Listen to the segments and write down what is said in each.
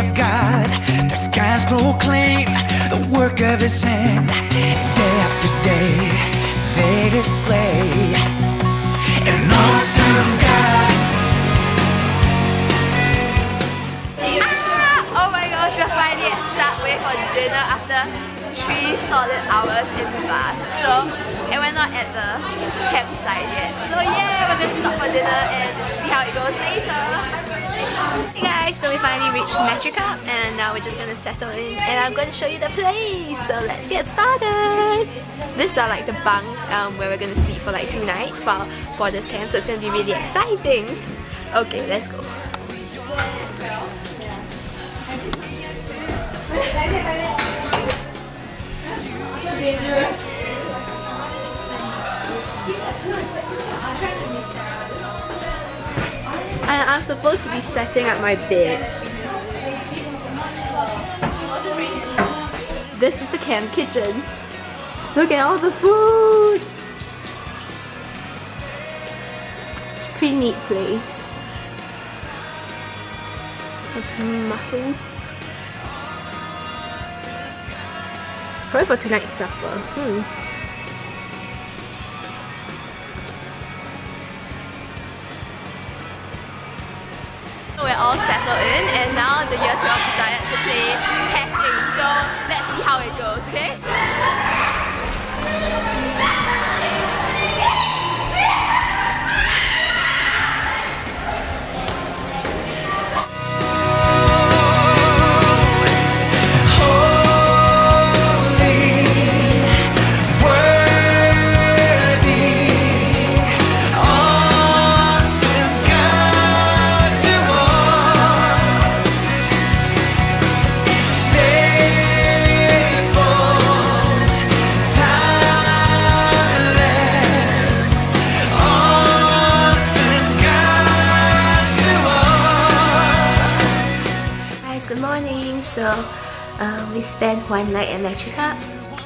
of God. The skies proclaim the work of His hand. Day after day, they display an awesome God. Ah! Oh my gosh, we're finally at Subway for dinner after three solid hours in the bus. So, and we're not at the campsite yet. So yeah, we're going to stop for dinner and see how it goes later. Guys, so we finally reached Metricup and now we're just gonna settle in and I'm to show you the place. So let's get started. These are like the bunks um, where we're gonna sleep for like two nights while for this camp. So it's gonna be really exciting. Okay, let's go. And I'm supposed to be setting up my bed. This is the camp kitchen. Look at all the food! It's a pretty neat place. There's muffins. Probably for tonight's supper. Hmm. Settled in and now the year 12 decided to play catching. So let's see how it goes, okay? Um, we spent one night at Metricup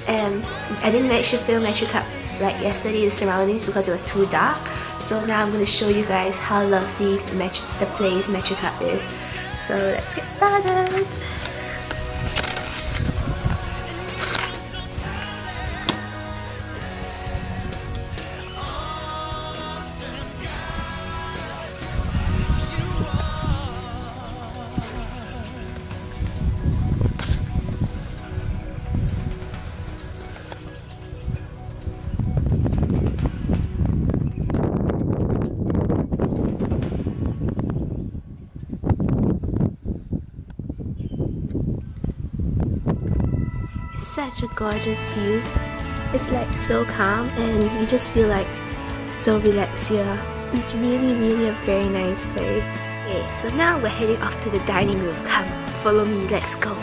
and I didn't to film Metricup like yesterday, the surroundings because it was too dark. So now I'm going to show you guys how lovely Met the place Metricup is. So let's get started. Such a gorgeous view. It's like so calm and you just feel like so relaxed here. It's really, really a very nice place. Okay, so now we're heading off to the dining room. Come, follow me, let's go.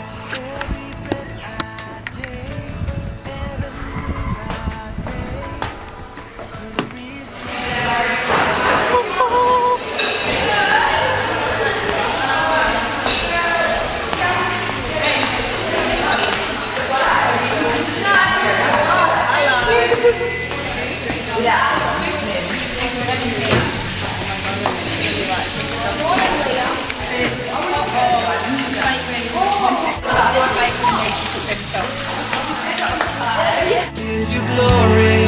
Is your glory.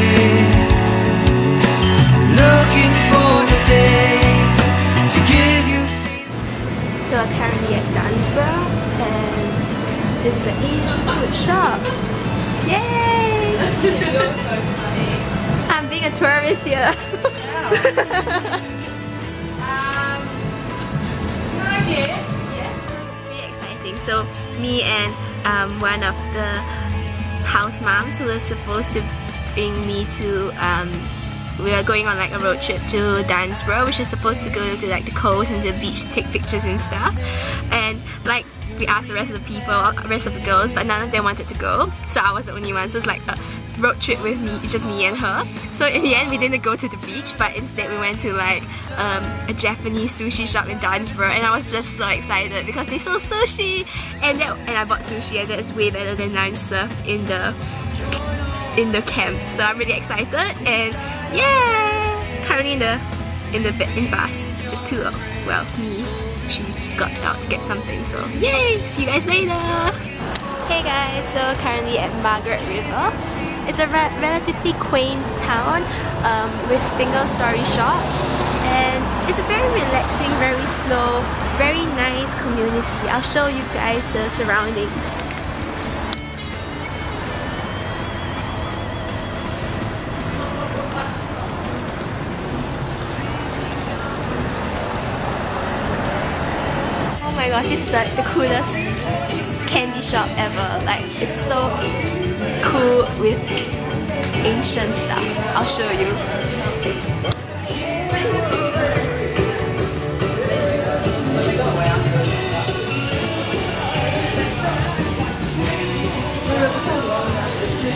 Looking for the day to give you So apparently at Dunsborough and this is an Asian food shop. Yay! I'm being a tourist here. Really exciting. So me and um, one of the house moms who was supposed to bring me to um, we are going on like a road trip to Dunsborough which is supposed to go to like the coast and the beach to take pictures and stuff. And like we asked the rest of the people, rest of the girls but none of them wanted to go. So I was the only one so it's like a road trip with me, it's just me and her so in the end we didn't go to the beach but instead we went to like um, a Japanese sushi shop in Dunsborough and I was just so excited because they sold sushi and that, and I bought sushi and that's way better than lunch served in the in the camp so I'm really excited and yeah currently in the in the in the bus. Just two of well me. She got out to get something. So yay! See you guys later. Hey guys, so currently at Margaret River. It's a re relatively quaint town um, with single-story shops and it's a very relaxing, very slow, very nice community. I'll show you guys the surroundings. My gosh, this is like the coolest candy shop ever. Like it's so cool with ancient stuff. I'll show you.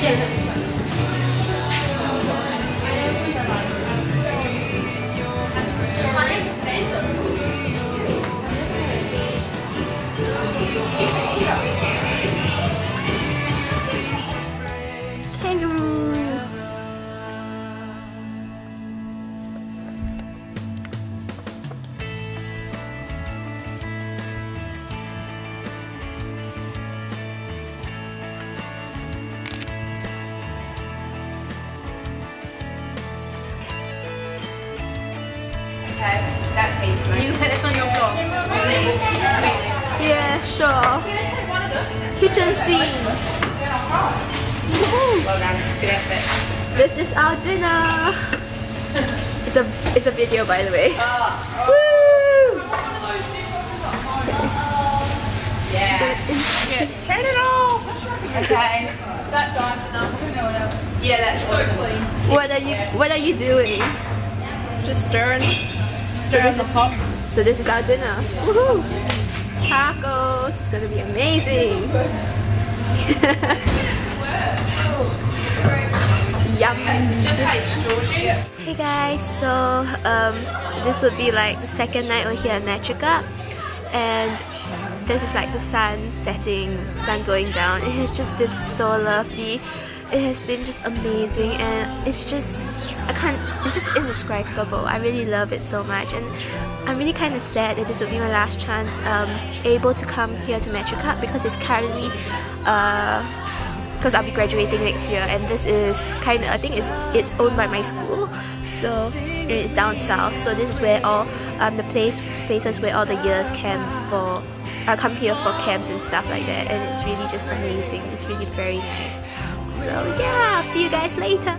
Kangaroo. You can put this on your floor. Yeah, sure. Kitchen scene. Well done. Good effort. This is our dinner. It's a it's a video by the way. Oh, Woo! yeah. Yeah, turn it off. Okay. Is that nice enough? Yeah, that's so awesome. What are you What are you doing? Just stirring, So this is so this is our dinner. Woohoo! Tacos. It's gonna be amazing. Yum. Just H, Georgie. Hey guys, so um, this would be like the second night we're here at Metricup and this is like the sun setting, sun going down. It has just been so lovely. It has been just amazing and it's just I can't it's just indescribable. I really love it so much. And I'm really kind of sad that this would be my last chance um, able to come here to Metricup because it's currently uh, because I'll be graduating next year. And this is kind of I think it's it's owned by my school. So it's down south. So this is where all um, the place places where all the years camp for I come here for camps and stuff like that. And it's really just amazing. It's really very nice so yeah I'll see you guys later.